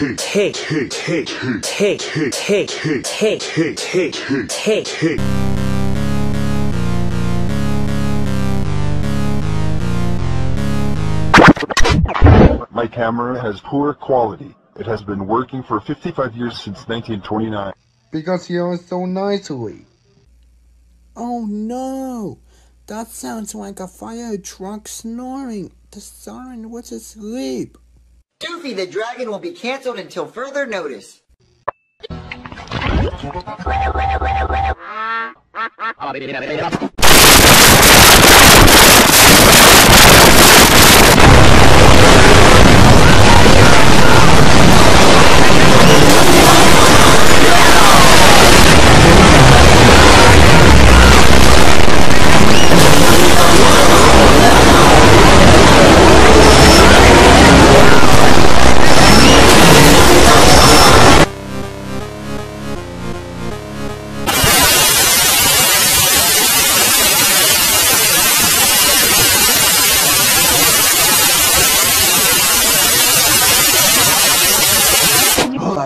take, take, take, take, take, take, take, take, take, take. My camera has poor quality. It has been working for 55 years since 1929. Because he was so nicely. Oh no! That sounds like a fire truck snoring. The siren was asleep. Doofy the Dragon will be canceled until further notice.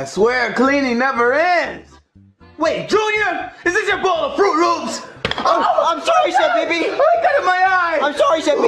I swear cleaning never ends. Wait, Junior? Is this your bowl of Froot Loops? I'm, oh, I'm sorry, Chef Baby. I got in my eye. I'm sorry, Chef